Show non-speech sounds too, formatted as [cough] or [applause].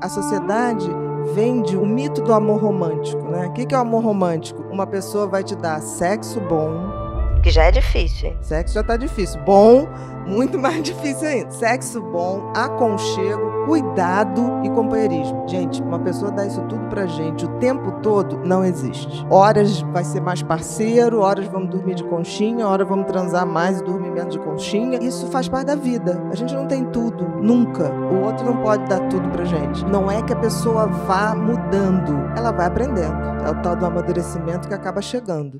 A sociedade vende o mito do amor romântico, né? O que é o amor romântico? Uma pessoa vai te dar sexo bom, que já é difícil? Sexo já tá difícil. Bom, muito [laughs] mais difícil ainda. Sexo bom, aconchego, cuidado e companheirismo. Gente, uma pessoa dá isso tudo pra gente o tempo todo, não existe. Horas vai ser mais parceiro, horas vamos dormir de conchinha, horas vamos transar mais e dormir menos de conchinha. Isso faz parte da vida. A gente não tem tudo, nunca. O outro não pode dar tudo pra gente. Não é que a pessoa vá mudando, ela vai aprendendo. É o tal do amadurecimento que acaba chegando.